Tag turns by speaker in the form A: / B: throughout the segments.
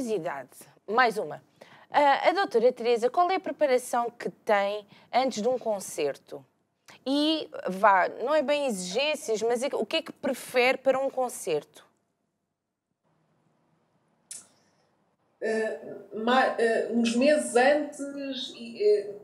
A: Curiosidade, mais uma. Uh, a doutora Teresa, qual é a preparação que tem antes de um concerto? E vá, não é bem exigências, mas é o que é que prefere para um concerto?
B: Uh, uh, uns meses antes, uh,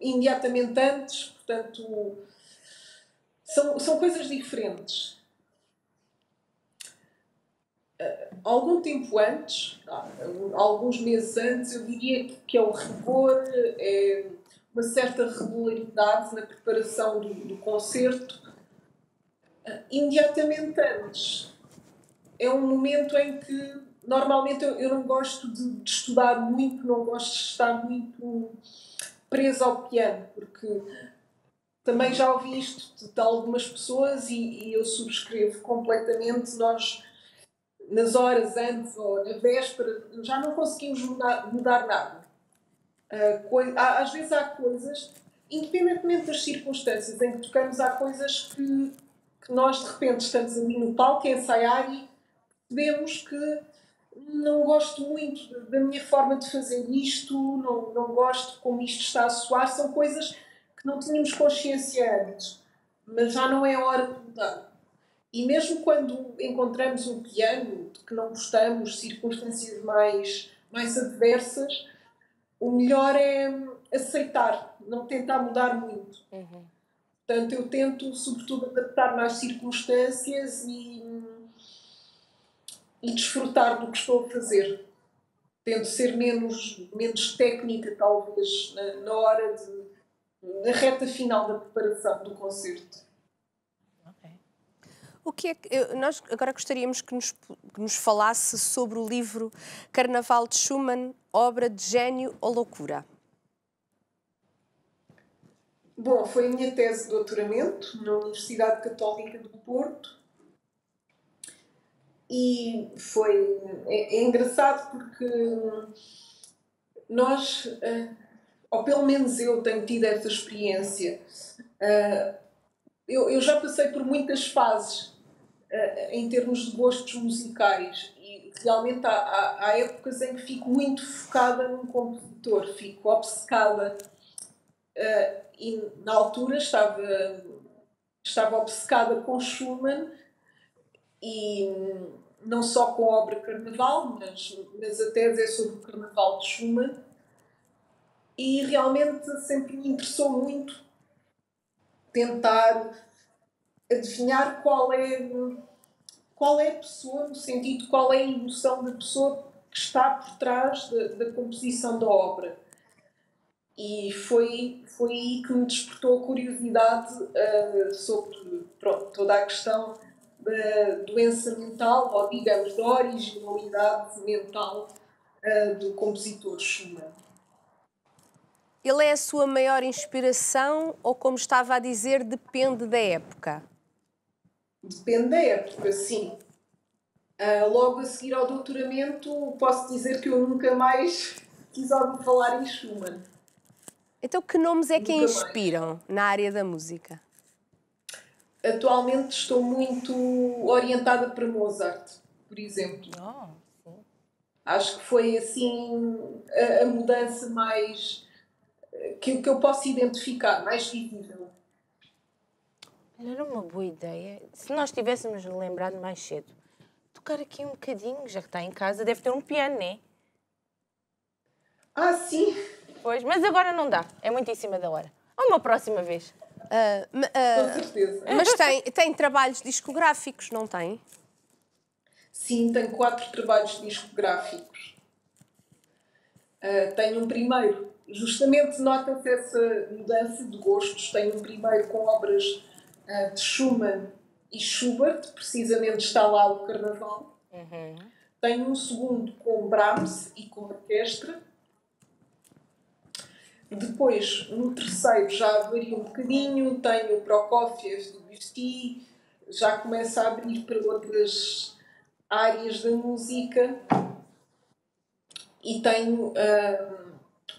B: imediatamente antes, portanto, são, são coisas diferentes. Algum tempo antes, alguns meses antes, eu diria que é o rigor, é uma certa regularidade na preparação do, do concerto. Imediatamente antes, é um momento em que normalmente eu, eu não gosto de, de, estudar muito, não gosto de estar muito presa ao piano, porque também já ouvi isto de, de algumas pessoas e, e, eu subscrevo completamente. Nós, nas horas antes ou na véspera, já não conseguimos mudar, mudar nada. Uh, às vezes há coisas, independentemente das circunstâncias em que tocamos, há coisas que, que nós de repente estamos ali no palco a ensaiar e percebemos que não gosto muito da minha forma de fazer isto, não, não gosto como isto está a soar, são coisas que não tínhamos consciência antes, mas já não é hora de mudar. E mesmo quando encontramos um piano de que não gostamos, circunstâncias mais, mais adversas, o melhor é aceitar, não tentar mudar muito. Uhum. Portanto, eu tento, sobretudo, adaptar-me às circunstâncias e e desfrutar do que estou a fazer. Tento ser menos, menos técnica, talvez, na, na hora de. na reta final da preparação do concerto.
C: O que é que, nós agora gostaríamos que nos, que nos falasse sobre o livro Carnaval de Schumann, obra de gênio ou loucura?
B: Bom, foi a minha tese de doutoramento na Universidade Católica do Porto e foi é, é engraçado porque nós, uh, ou pelo menos eu tenho tido essa experiência, uh, eu, eu já passei por muitas fases em termos de gostos musicais e realmente há, há, há, épocas em que fico muito focada num compositor, fico obcecada e na altura estava, estava obcecada com Schumann e não só com a obra Carnaval, mas, mas a tese é sobre o Carnaval de Schumann. E realmente sempre me interessou muito tentar adivinhar qual é, qual é a pessoa, no sentido qual é a emoção da pessoa que está por trás da, da composição da obra. E foi, foi aí que me despertou a curiosidade uh, sobre pronto, toda a questão da doença mental, ou digamos, da originalidade mental uh, do compositor Schumann.
C: Ele é a sua maior inspiração ou, como estava a dizer, depende da época?
B: Depende da época, sim. Uh, logo a seguir ao doutoramento, posso dizer que eu nunca mais quis ouvir falar em Schumann.
C: Então, que nomes é que a inspiram mais. na área da música?
B: atualmente estou muito orientada para Mozart, por exemplo.
A: Oh,
B: Acho que foi assim a, a mudança mais que, que eu posso identificar, mais visível.
A: Era uma boa ideia. Se nós tivéssemos lembrado mais cedo, tocar aqui um bocadinho, já que está em casa, deve ter um piano, não é?
B: Ah, sim!
A: Pois, mas agora não dá, é muito em cima da hora. Ou uma próxima vez.
B: Uh, uh, Com certeza.
C: Mas tem, tem trabalhos discográficos, não tem?
B: Sim, tenho quatro trabalhos discográficos. Uh, tenho um primeiro, justamente nota-se essa mudança de gostos. Tenho um primeiro com obras de Schumann e Schubert, precisamente está lá o Carnaval. Uhum. Tenho um segundo com Brahms e com orquestra depois, no terceiro, já varia um bocadinho, tenho o Prokofiev do Busti, já começa a abrir para outras áreas da música e tenho uh,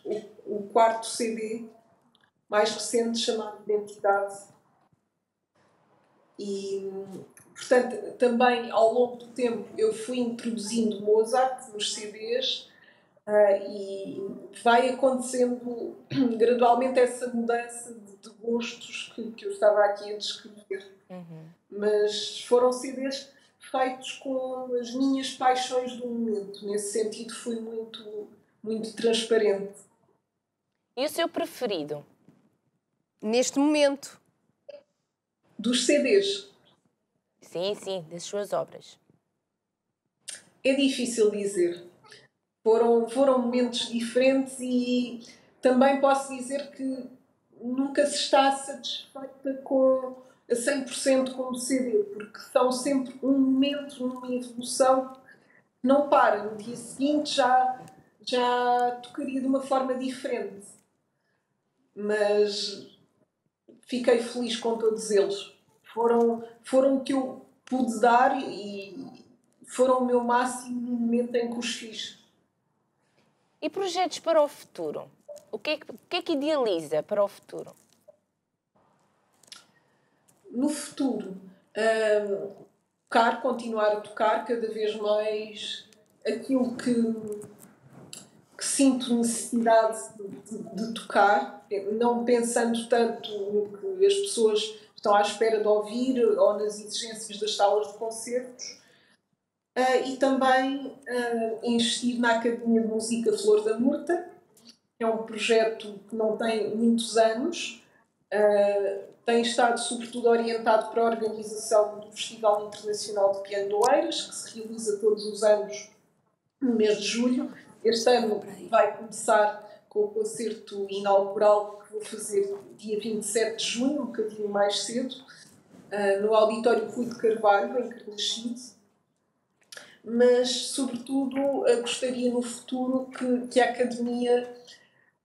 B: o, o, quarto CD mais recente chamado Identidade e portanto, também ao longo do tempo eu fui introduzindo Mozart nos CDs uh, e vai acontecendo gradualmente essa mudança de, de gostos que, que, eu estava aqui a descrever. Uhum. Mas foram CDs feitos com as minhas paixões do momento. Nesse sentido, fui muito, muito transparente.
A: E o seu preferido?
C: Neste momento?
B: Dos CDs.
A: Sim, sim, das suas obras.
B: É difícil dizer. Foram, foram momentos diferentes e também posso dizer que nunca se está satisfeita com a 100% com o CD, porque são sempre um momento, uma evolução que não para. No dia seguinte já, já tocaria de uma forma diferente. Mas fiquei feliz com todos eles. Foram, foram o que eu pude dar e foram o meu máximo no momento em que os fiz.
A: E projetos para o futuro? O que é que, que, é que idealiza para o futuro?
B: No futuro, um, tocar, continuar a tocar cada vez mais aquilo que, que sinto necessidade de, de, de, tocar, não pensando tanto no que as pessoas estão à espera de ouvir ou nas exigências das salas de concertos. Uh, e também uh, investir na Academia de Música Flor da Murta, que é um projeto que não tem muitos anos, uh, tem estado sobretudo orientado para a organização do Festival Internacional de Piano de Oeiras, que se realiza todos os anos no mês de julho. Este ano vai começar com o concerto inaugural que vou fazer dia 27 de junho, um bocadinho mais cedo, uh, no Auditório Rui de Carvalho, em Carnaxide. Mas, sobretudo, uh, gostaria no futuro que, que a Academia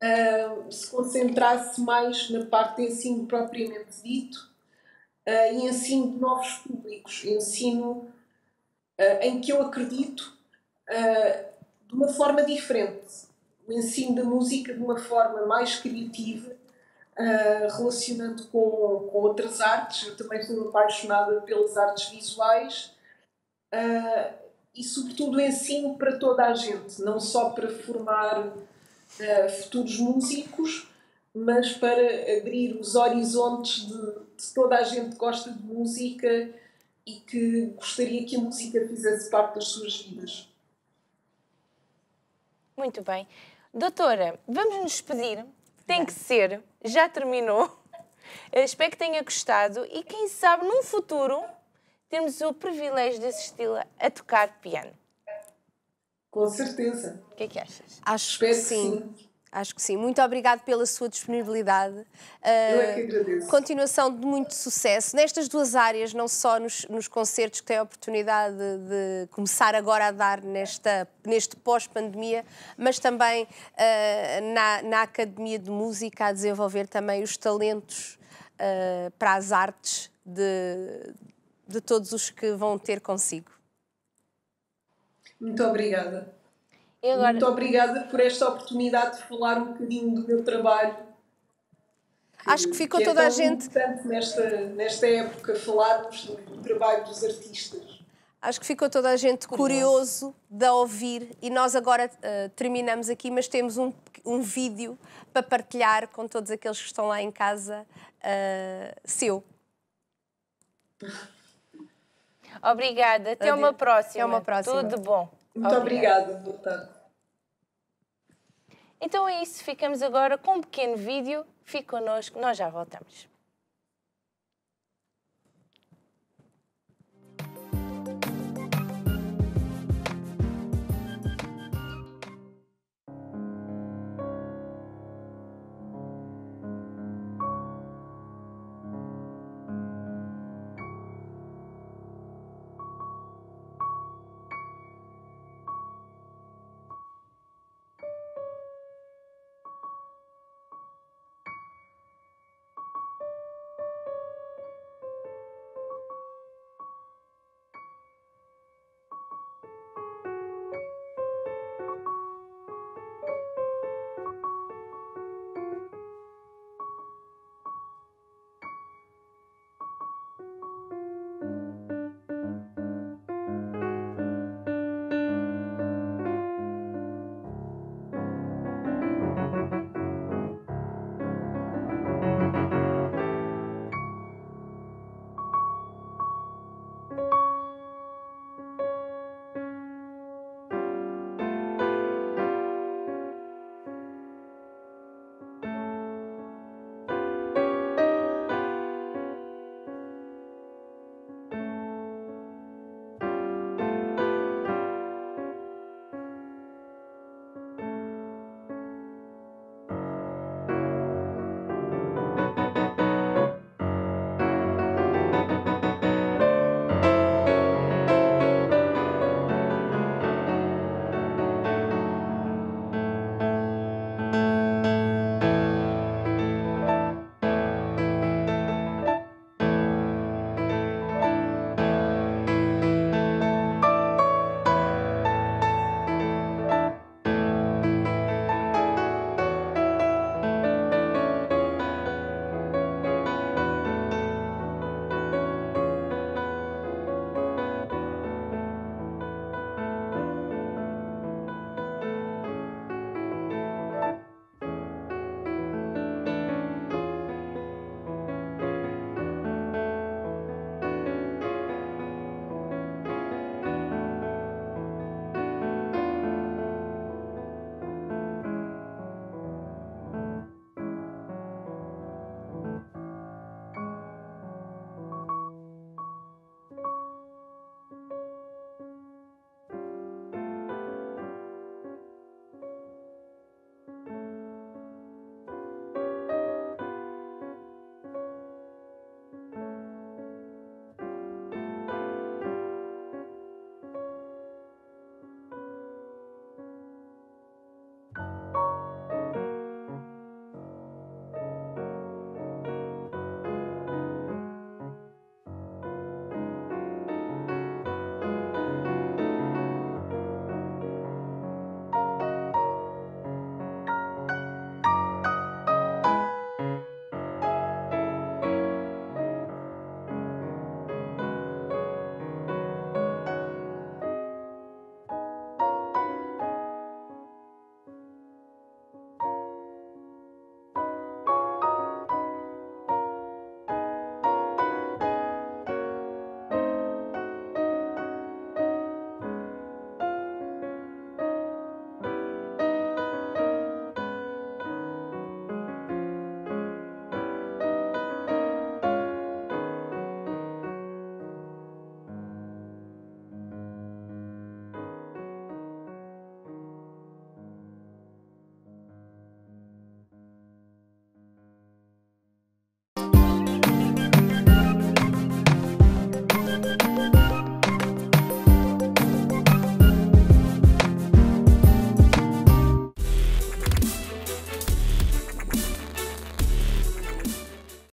B: uh, se concentrasse mais na parte de ensino propriamente dito e ensino de novos públicos, ensino em que eu acredito de uma forma diferente o ensino da música de uma forma mais criativa, uh, relacionando com, com outras artes. Eu também sou apaixonada pelas artes visuais uh, e, sobretudo, o ensino para toda a gente, não só para formar uh, futuros músicos, mas para abrir os horizontes de, de toda a gente que gosta de música e que gostaria que a música fizesse parte das suas vidas.
A: Muito bem. Doutora, vamos nos despedir. Tem que ser, já terminou. Espero que tenha gostado e quem sabe num futuro temos o privilégio de assistir-la a tocar piano.
B: Com certeza.
A: O que é que achas?
C: Acho Espero que sim. Que sim. Acho que sim. Muito obrigado pela sua disponibilidade. Eu
B: é que agradeço.
C: Continuação de muito sucesso nestas duas áreas, não só nos, nos concertos que tem a oportunidade de, de, começar agora a dar nesta, neste pós-pandemia, mas também uh, na, na Academia de Música a desenvolver também os talentos uh, para as artes de, de todos os que vão ter consigo.
B: Muito obrigada. Agora... Muito obrigada por esta oportunidade de falar um bocadinho do meu trabalho.
C: Que, Acho que ficou
B: que
C: é toda
B: a
C: gente.
B: importante nesta, nesta época falarmos do, do trabalho dos artistas.
C: Acho que ficou toda a gente curioso de ouvir e nós agora uh, terminamos aqui, mas temos um, um vídeo para partilhar com todos aqueles que estão lá em casa uh, seu.
A: Obrigada, até Adeus. uma próxima.
C: Até uma próxima.
A: Tudo bom.
B: Muito obrigada. Tarde.
A: Então é isso, ficamos agora com um pequeno vídeo. Fique connosco, nós já voltamos.